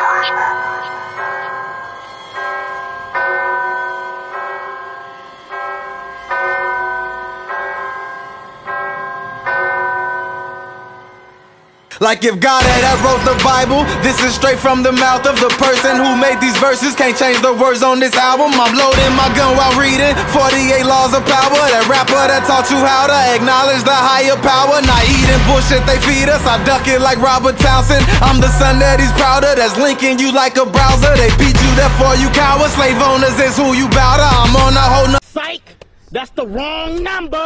Thank. Like if God had wrote the Bible, this is straight from the mouth of the person who made these verses. Can't change the words on this album. I'm loading my gun while reading 48 laws of power. That rapper that taught you how to acknowledge the higher power. Not eating bullshit they feed us. I duck it like Robert Townsend. I'm the son that he's proud of. That's linking you like a browser. They beat you, therefore you cowards. Slave owners is who you bow to. I'm on a whole nother. Psych! That's the wrong number!